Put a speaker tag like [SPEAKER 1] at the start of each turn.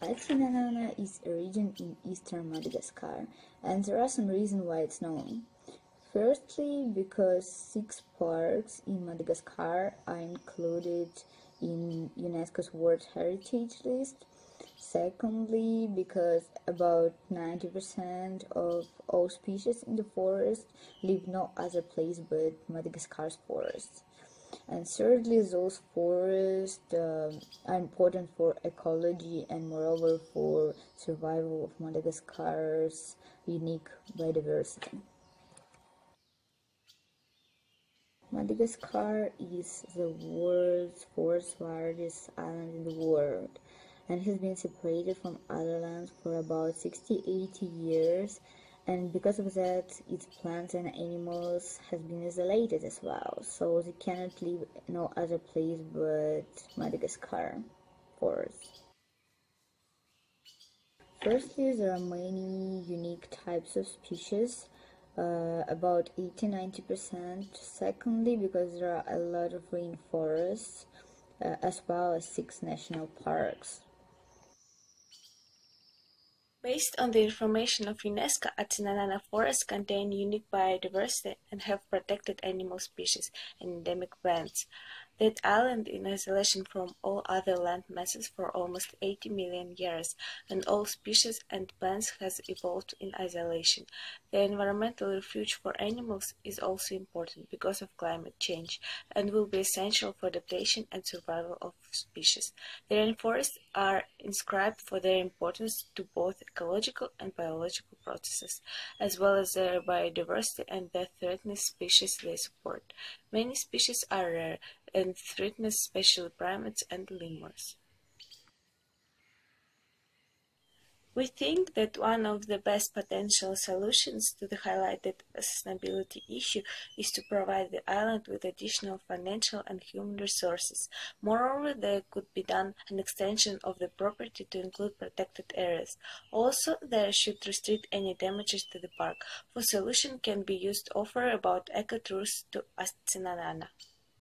[SPEAKER 1] Atsinanana is a region in eastern Madagascar, and there are some reasons why it's known. Firstly, because six parks in Madagascar are included in UNESCO's World Heritage List. Secondly, because about 90% of all species in the forest live no other place but Madagascar's forests. And thirdly, those forests uh, are important for ecology and moreover for survival of Madagascar's unique biodiversity. Madagascar is the world's fourth largest island in the world and has been separated from other lands for about 60-80 years and because of that its plants and animals has been isolated as well so they cannot live no other place but Madagascar forest. Firstly, there are many unique types of species uh, about 80-90%. Secondly, because there are a lot of rainforests, uh, as well as six national parks.
[SPEAKER 2] Based on the information of UNESCO, Atsinanana forests contain unique biodiversity and have protected animal species and endemic plants. That island in isolation from all other land masses for almost 80 million years, and all species and plants has evolved in isolation. The environmental refuge for animals is also important because of climate change and will be essential for adaptation and survival of species. The rainforests are inscribed for their importance to both ecological and biological processes, as well as their biodiversity and the threatened species they support. Many species are rare, and threaten especially primates and lemurs. We think that one of the best potential solutions to the highlighted sustainability issue is to provide the island with additional financial and human resources. Moreover, there could be done an extension of the property to include protected areas. Also, there should restrict any damages to the park. For solution can be used offer about eco tours to Atsinanana.